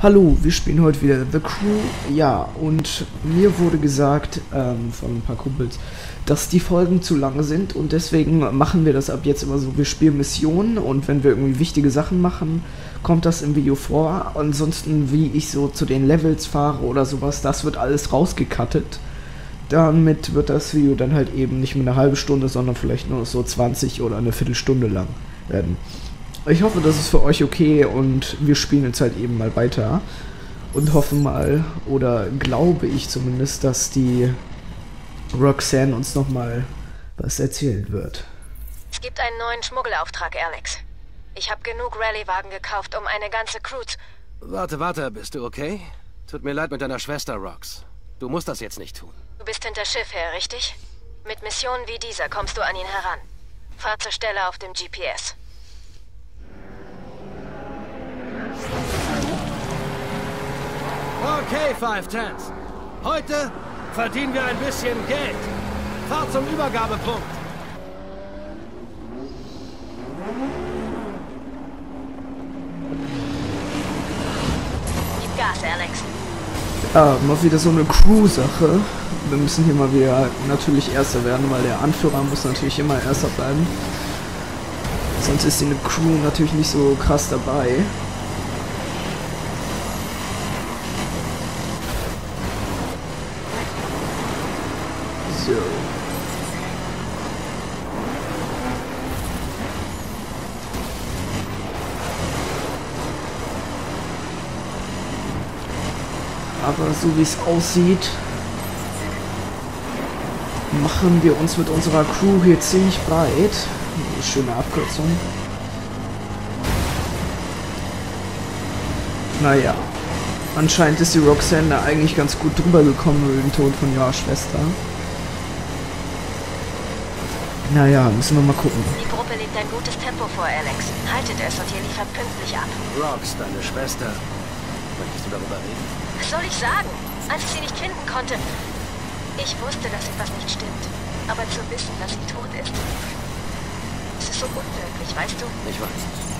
Hallo, wir spielen heute wieder The Crew. Ja, und mir wurde gesagt ähm, von ein paar Kumpels, dass die Folgen zu lange sind und deswegen machen wir das ab jetzt immer so. Wir spielen Missionen und wenn wir irgendwie wichtige Sachen machen, kommt das im Video vor. Ansonsten, wie ich so zu den Levels fahre oder sowas, das wird alles rausgekattet. Damit wird das Video dann halt eben nicht mehr eine halbe Stunde, sondern vielleicht nur so 20 oder eine Viertelstunde lang werden. Ich hoffe, das ist für euch okay und wir spielen jetzt halt eben mal weiter und hoffen mal, oder glaube ich zumindest, dass die Roxanne uns nochmal was erzählen wird. Es gibt einen neuen Schmuggelauftrag, Alex. Ich habe genug Rallye-Wagen gekauft, um eine ganze Crew zu... Warte, warte, bist du okay? Tut mir leid mit deiner Schwester, Rox. Du musst das jetzt nicht tun. Du bist hinter Schiff her, richtig? Mit Missionen wie dieser kommst du an ihn heran. Fahr zur Stelle auf dem GPS. Okay, Five Tens. Heute verdienen wir ein bisschen Geld. Fahr zum Übergabepunkt. Gib Gas, Alex. Ja, mal wieder so eine Crew-Sache. Wir müssen hier mal wieder natürlich Erster werden, weil der Anführer muss natürlich immer Erster bleiben. Sonst ist die eine Crew natürlich nicht so krass dabei. So. Aber so wie es aussieht, machen wir uns mit unserer Crew hier ziemlich breit. Schöne Abkürzung. Naja. Anscheinend ist die Roxanne da eigentlich ganz gut drüber gekommen über den Tod von ihrer Schwester. Naja, müssen wir mal gucken. Die Gruppe legt ein gutes Tempo vor, Alex. Haltet es und ihr liefert pünktlich ab. Rox, deine Schwester. Möchtest du darüber reden? Was soll ich sagen? Als ich sie nicht finden konnte... Ich wusste, dass etwas nicht stimmt. Aber zu wissen, dass sie tot ist... Es ist so unwirklich, weißt du? Ich weiß.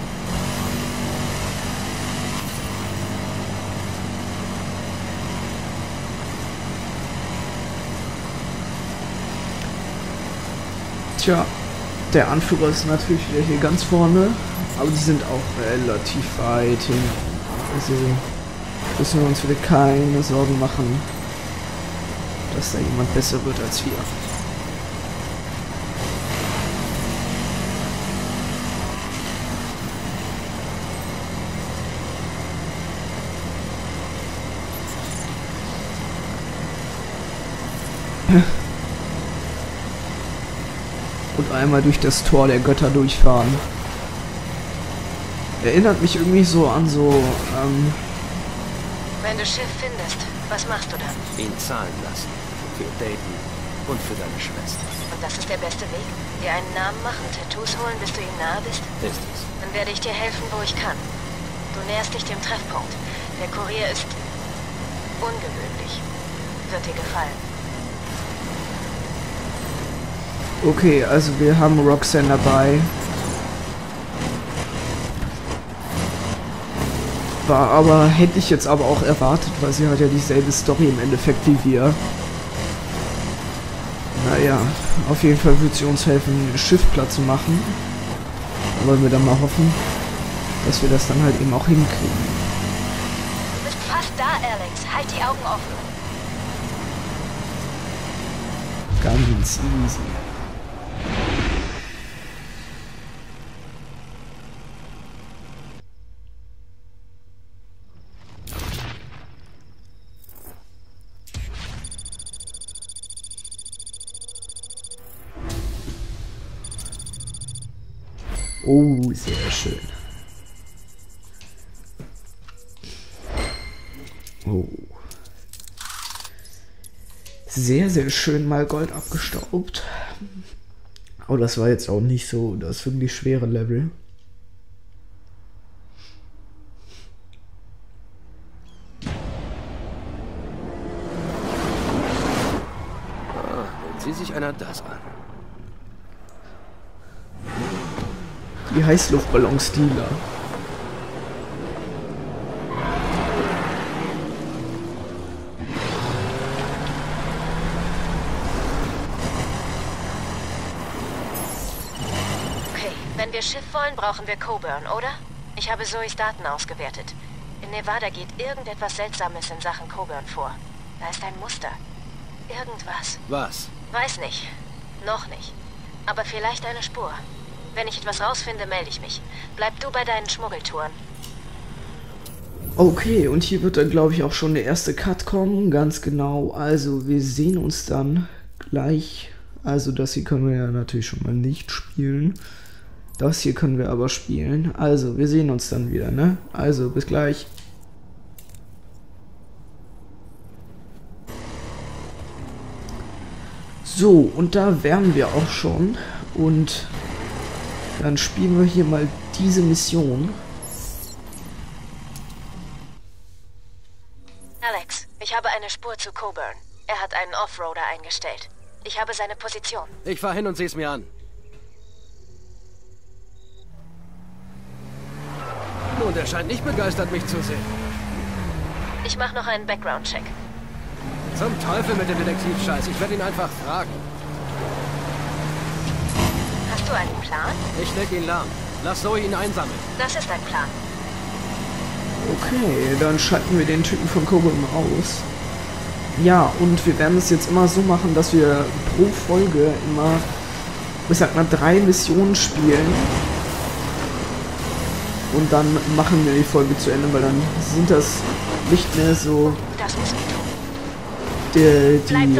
Tja, der Anführer ist natürlich wieder hier ganz vorne, aber die sind auch relativ weit hin. Also müssen wir uns wieder keine Sorgen machen, dass da jemand besser wird als wir. und einmal durch das Tor der Götter durchfahren. Erinnert mich irgendwie so an so, ähm, Wenn du Schiff findest, was machst du dann? Ihn zahlen lassen. Für Dayton und für deine Schwester. Und das ist der beste Weg? Dir einen Namen machen, Tattoos holen, bis du ihm nahe bist? Ist es. Dann werde ich dir helfen, wo ich kann. Du näherst dich dem Treffpunkt. Der Kurier ist ungewöhnlich. Wird dir gefallen. Okay, also wir haben Roxanne dabei. War aber, hätte ich jetzt aber auch erwartet, weil sie hat ja dieselbe Story im Endeffekt wie wir. Naja, auf jeden Fall wird sie uns helfen, ein Schiff platt zu machen. Wollen wir dann mal hoffen, dass wir das dann halt eben auch hinkriegen. Du bist fast da, Alex. Halt die Augen offen. Ganz easy. Sehr schön. Oh. Sehr, sehr schön mal Gold abgestaubt. Aber das war jetzt auch nicht so das wirklich schwere Level. Heißluftballons-Dealer. Okay, wenn wir Schiff wollen, brauchen wir Coburn, oder? Ich habe Zoes Daten ausgewertet. In Nevada geht irgendetwas Seltsames in Sachen Coburn vor. Da ist ein Muster. Irgendwas. Was? Weiß nicht. Noch nicht. Aber vielleicht eine Spur. Wenn ich etwas rausfinde, melde ich mich. Bleib du bei deinen Schmuggeltouren. Okay, und hier wird dann, glaube ich, auch schon der erste Cut kommen. Ganz genau. Also, wir sehen uns dann gleich. Also, das hier können wir ja natürlich schon mal nicht spielen. Das hier können wir aber spielen. Also, wir sehen uns dann wieder, ne? Also, bis gleich. So, und da wären wir auch schon. Und dann spielen wir hier mal diese Mission. Alex, ich habe eine Spur zu Coburn. Er hat einen Offroader eingestellt. Ich habe seine Position. Ich fahr hin und seh's mir an. Nun, der scheint nicht begeistert, mich zu sehen. Ich mache noch einen Background-Check. Zum Teufel mit dem Detektivscheiß. Ich werde ihn einfach fragen. Hast du einen Plan? Ich leg ihn lahm. Lass Zoe ihn einsammeln. Das ist ein Plan. Okay, dann schalten wir den Typen von Coburn aus. Ja, und wir werden es jetzt immer so machen, dass wir pro Folge immer, ich sag mal, drei Missionen spielen. Und dann machen wir die Folge zu Ende, weil dann sind das nicht mehr so die, die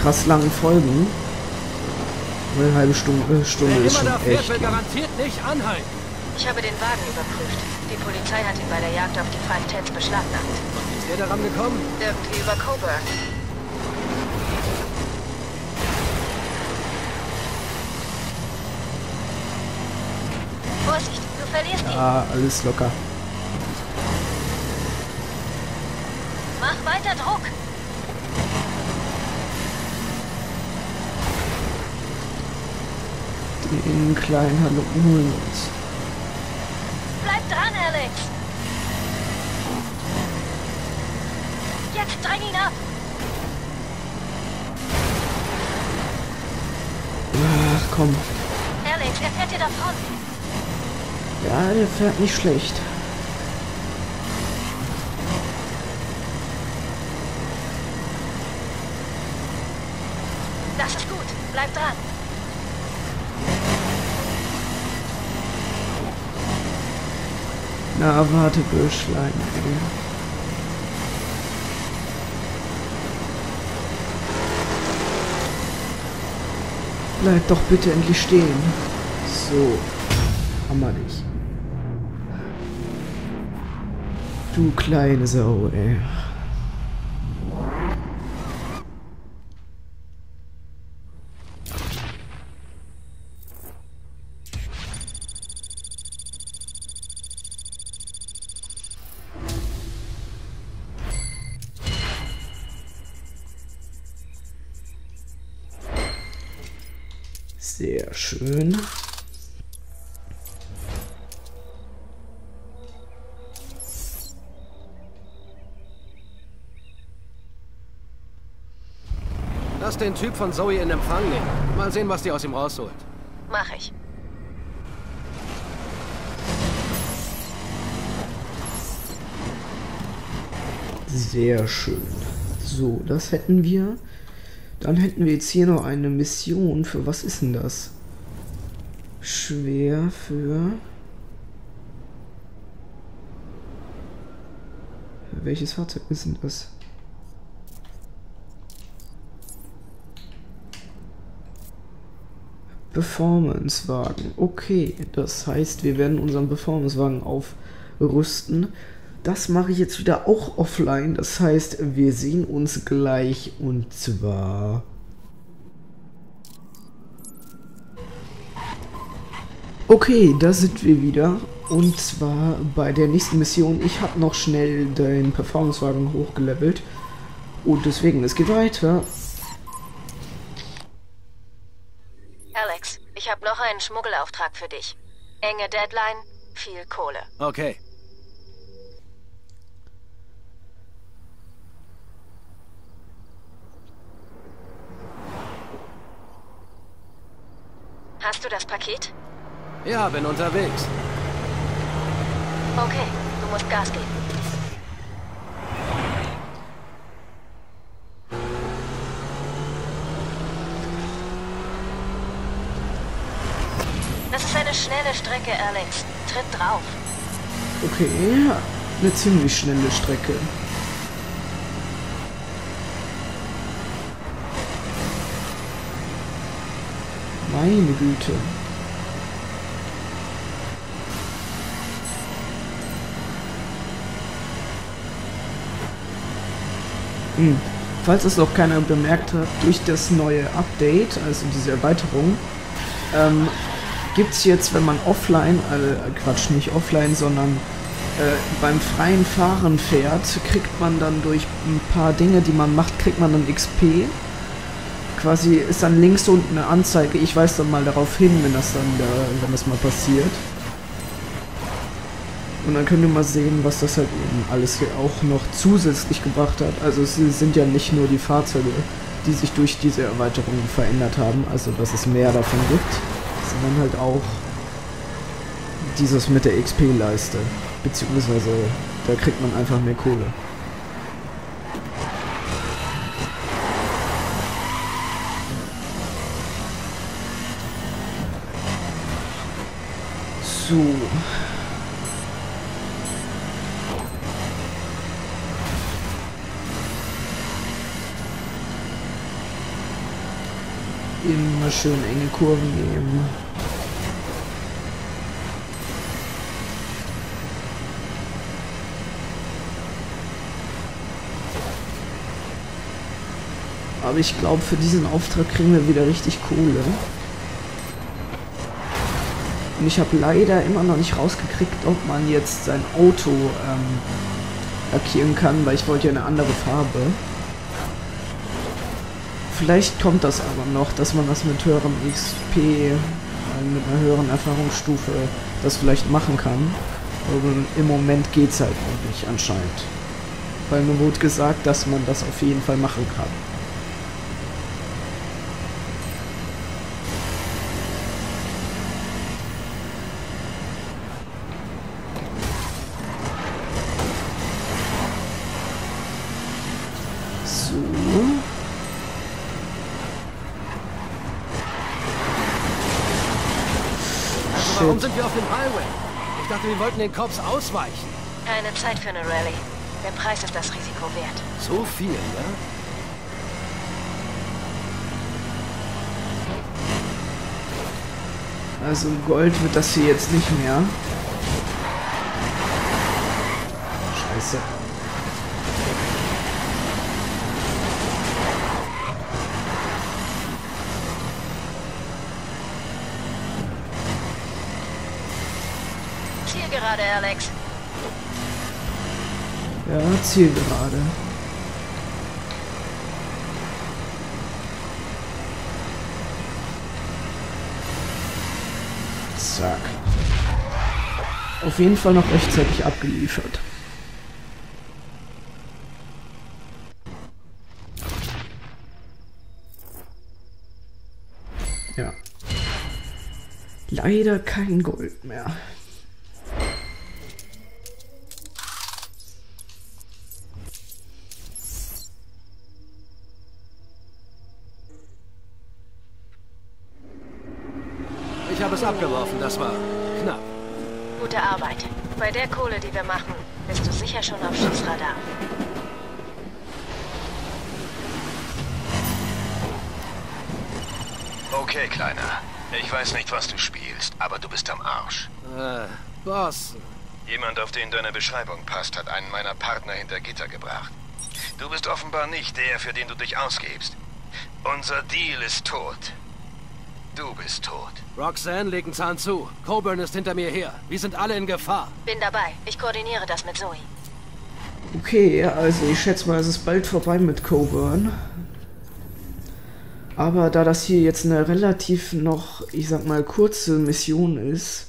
krass langen Folgen. Eine halbe Stunde, äh, Stunde ist immer schon da fährt, echt. will garantiert nicht anhalten. Ich habe den Wagen überprüft. Die Polizei hat ihn bei der Jagd auf die Five Tens beschlagnahmt. Wie ist der daran gekommen? Irgendwie über Coburn. Vorsicht, du verlierst ihn. Ja, alles locker. Mach weiter Druck. Den kleinen Halunken holen wir uns. Bleib dran, Alex. Jetzt dräng ihn ab. Ach komm. Alex, er fährt dir davon. Ja, der fährt nicht schlecht. Das ist gut. Bleib dran. Na, warte, Büschlein. ey. Bleib doch bitte endlich stehen. So. Wir dich. Du kleine Sau, ey. Sehr schön. Lass den Typ von Zoe in Empfang nehmen. Mal sehen, was die aus ihm rausholt. Mach ich. Sehr schön. So, das hätten wir. Dann hätten wir jetzt hier noch eine Mission. Für was ist denn das? Schwer für... Welches Fahrzeug ist denn das? Performancewagen. Okay, das heißt, wir werden unseren Performancewagen aufrüsten. Das mache ich jetzt wieder auch offline. Das heißt, wir sehen uns gleich und zwar. Okay, da sind wir wieder. Und zwar bei der nächsten Mission. Ich habe noch schnell den Performancewagen hochgelevelt. Und deswegen, es geht weiter. Alex, ich habe noch einen Schmuggelauftrag für dich. Enge Deadline, viel Kohle. Okay. Hast du das Paket? Ja, bin unterwegs. Okay, du musst Gas geben. Das ist eine schnelle Strecke, Alex. Tritt drauf. Okay, eine ziemlich schnelle Strecke. Meine Güte. Hm. Falls es noch keiner bemerkt hat, durch das neue Update, also diese Erweiterung, ähm, gibt es jetzt, wenn man offline, äh, Quatsch, nicht offline, sondern äh, beim freien Fahren fährt, kriegt man dann durch ein paar Dinge, die man macht, kriegt man dann XP. Quasi ist dann links unten eine Anzeige. Ich weise dann mal darauf hin, wenn das dann, äh, wenn das mal passiert. Und dann könnt ihr mal sehen, was das halt eben alles hier auch noch zusätzlich gebracht hat. Also es sind ja nicht nur die Fahrzeuge, die sich durch diese Erweiterung verändert haben, also dass es mehr davon gibt, sondern halt auch dieses mit der XP-Leiste. Beziehungsweise da kriegt man einfach mehr Kohle. So. Immer schön enge Kurven nehmen. Aber ich glaube, für diesen Auftrag kriegen wir wieder richtig Kohle. Und ich habe leider immer noch nicht rausgekriegt, ob man jetzt sein Auto ähm, lackieren kann, weil ich wollte ja eine andere Farbe. Vielleicht kommt das aber noch, dass man das mit höherem XP, äh, mit einer höheren Erfahrungsstufe, das vielleicht machen kann. Aber im Moment geht es halt noch nicht anscheinend. Weil mir wurde gesagt, dass man das auf jeden Fall machen kann. Sind wir auf dem Highway? Ich dachte, wir wollten den Cops ausweichen. Keine Zeit für eine Rallye. Der Preis ist das Risiko wert. So viel, ja? Also Gold wird das hier jetzt nicht mehr. Scheiße. Zielgerade, Alex. Ja, Zielgerade. Zack. Auf jeden Fall noch rechtzeitig abgeliefert. Ja. Leider kein Gold mehr. Ich habe es abgeworfen, das war knapp. Gute Arbeit. Bei der Kohle, die wir machen, bist du sicher schon auf Schussradar. Okay, Kleiner. Ich weiß nicht, was du spielst, aber du bist am Arsch. Äh, Boss. Jemand, auf den deine Beschreibung passt, hat einen meiner Partner hinter Gitter gebracht. Du bist offenbar nicht der, für den du dich ausgibst. Unser Deal ist tot. Du bist tot. Roxanne, leg einen Zahn zu. Coburn ist hinter mir her. Wir sind alle in Gefahr. Bin dabei. Ich koordiniere das mit Zoe. Okay, also ich schätze mal, es ist bald vorbei mit Coburn. Aber da das hier jetzt eine relativ noch, ich sag mal, kurze Mission ist,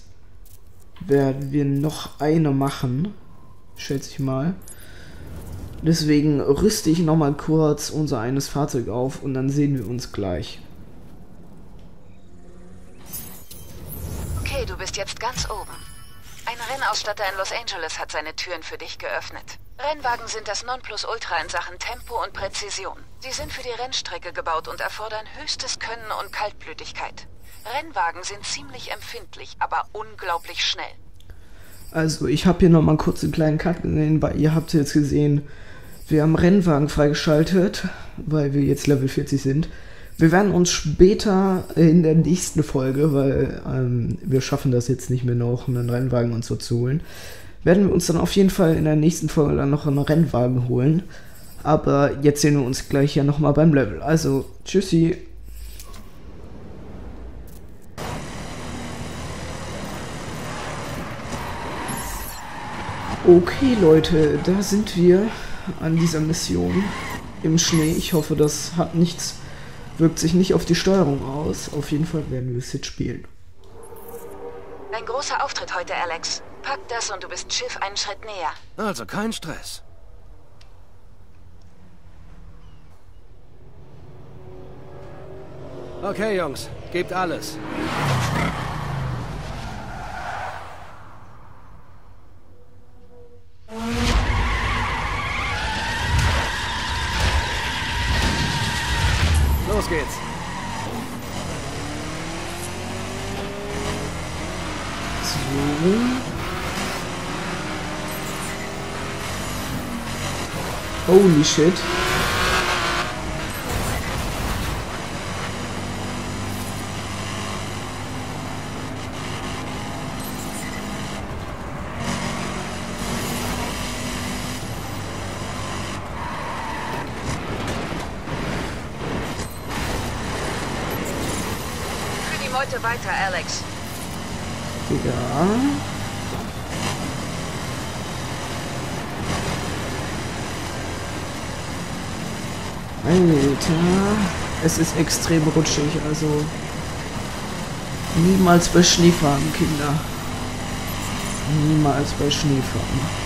werden wir noch eine machen. Schätze ich mal. Deswegen rüste ich nochmal kurz unser eines Fahrzeug auf und dann sehen wir uns gleich. Du bist bist jetzt ganz oben. Ein Rennausstatter in Los Angeles hat seine Türen für dich geöffnet. Rennwagen sind das Nonplusultra in Sachen Tempo und Präzision. Sie sind für die Rennstrecke gebaut und erfordern höchstes Können und Kaltblütigkeit. Rennwagen sind ziemlich empfindlich, aber unglaublich schnell. Also, ich habe hier nochmal kurz einen kleinen Cut gesehen, weil ihr habt jetzt gesehen, wir haben Rennwagen freigeschaltet, weil wir jetzt Level 40 sind. Wir werden uns später in der nächsten Folge, weil ähm, wir schaffen das jetzt nicht mehr noch, einen Rennwagen und so zu holen, werden wir uns dann auf jeden Fall in der nächsten Folge dann noch einen Rennwagen holen. Aber jetzt sehen wir uns gleich ja nochmal beim Level. Also, tschüssi. Okay, Leute, da sind wir an dieser Mission im Schnee. Ich hoffe, das hat nichts, wirkt sich nicht auf die Steuerung aus. Auf jeden Fall werden wir es jetzt spielen. Ein großer Auftritt heute, Alex. Pack das und du bist Schiff einen Schritt näher. Also kein Stress. Okay, Jungs, gebt alles. Los geht's. So. Holy shit. Für die Meute weiter, Alex. Ja. Alter. Es ist extrem rutschig, also niemals bei Schneefahren, Kinder. Niemals bei Schneefahren.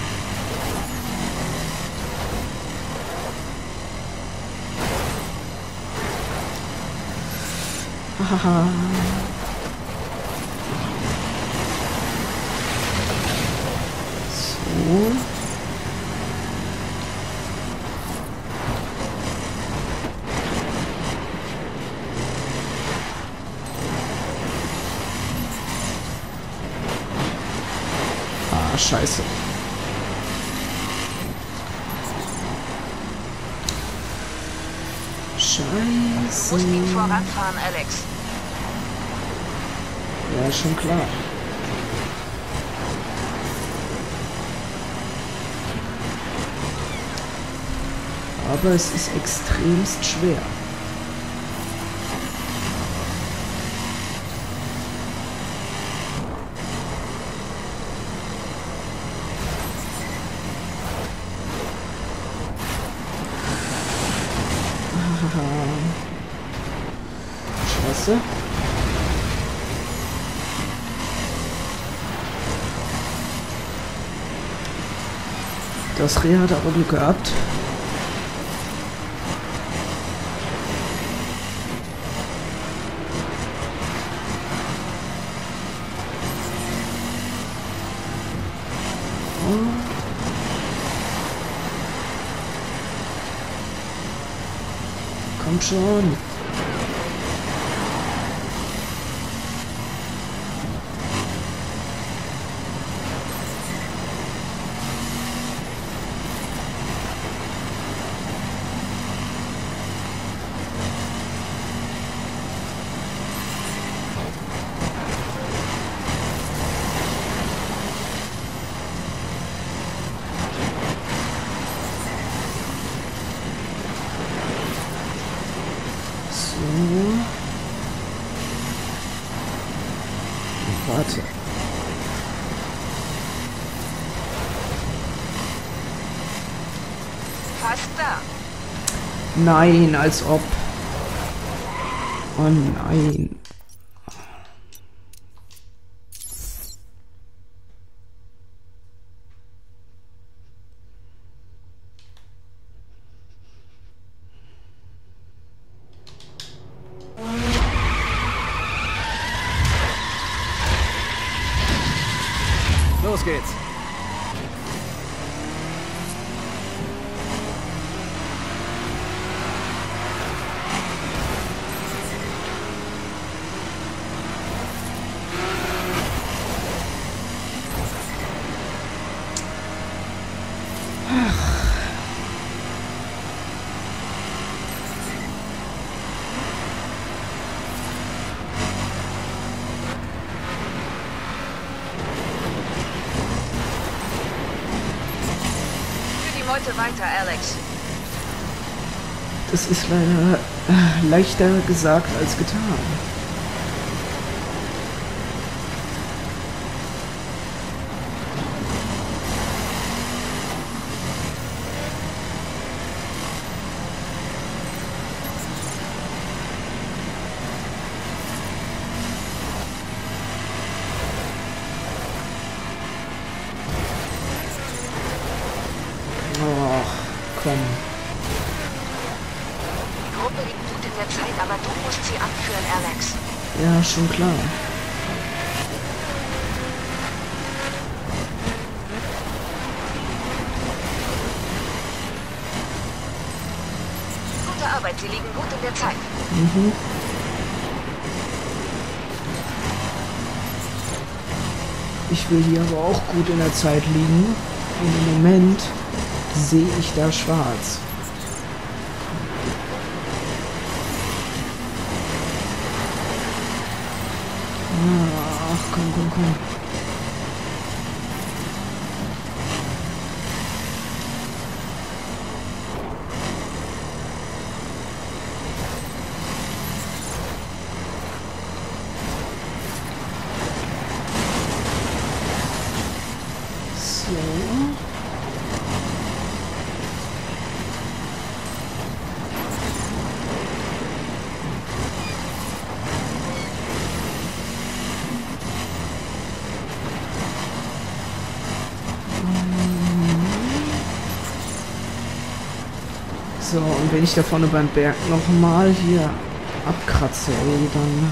Haha. So. Ah, scheiße. Scheiße. Musst ihn voranfahren, Alex. Ja, schon klar. Aber es ist extremst schwer. Scheiße. Das Reh hat aber Glück gehabt. Kommt schon. So. Warte. Fast da. Nein, als ob. Oh nein. Los geht's. Für die Meute weiter, Alex. Das ist leider äh, leichter gesagt als getan. Ach, komm. Die Gruppe liegt gut in der Zeit, aber du musst sie anführen, Alex. Ja, schon klar. Gute Arbeit, sie liegen gut in der Zeit. Ich will hier aber auch gut in der Zeit liegen. Und im Moment sehe ich da schwarz. Ah, Ach, komm, komm, komm. So. So, und wenn ich da vorne beim Berg nochmal hier abkratze, ey, dann,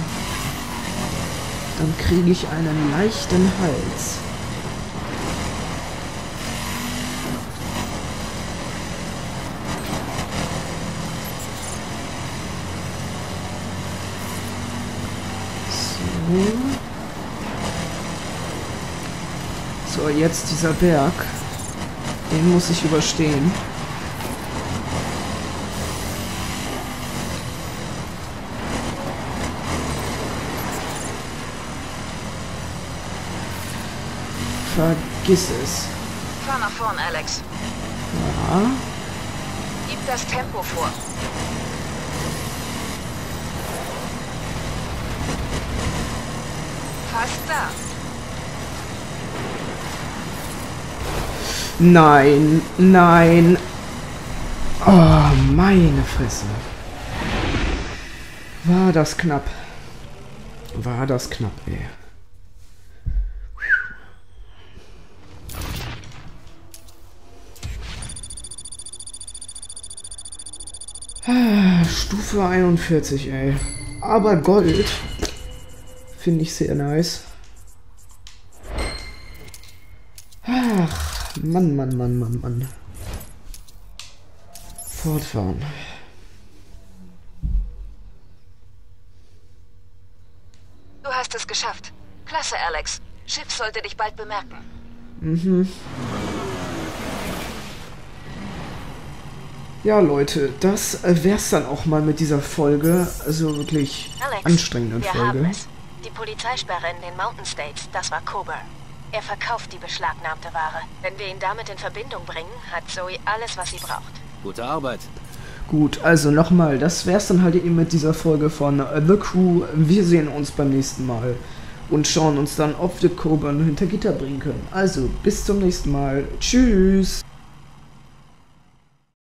dann kriege ich einen leichten Hals. So, jetzt dieser Berg. Den muss ich überstehen. Vergiss es. Fahr nach vorn, Alex. Ja. Gib das Tempo vor. Fast da. Nein, nein. Oh, meine Fresse. War das knapp. War das knapp, ey. Stufe 41, ey. Aber Gold finde ich sehr nice. Ach, Mann, Mann, Mann, Mann, Mann. Fortfahren. Du hast es geschafft. Klasse, Alex. Schiff sollte dich bald bemerken. Ja, Leute, das äh, wär's dann auch mal mit dieser Folge. Also wirklich Alex, anstrengenden wir Folge. haben es. Die Polizeisperre in den Mountain States, das war Coburn. Er verkauft die beschlagnahmte Ware. Wenn wir ihn damit in Verbindung bringen, hat Zoe alles, was sie braucht. Gute Arbeit. Gut, also nochmal, das wär's dann halt eben mit dieser Folge von äh, The Crew. Wir sehen uns beim nächsten Mal und schauen uns dann, ob wir Coburn hinter Gitter bringen können. Also, bis zum nächsten Mal. Tschüss.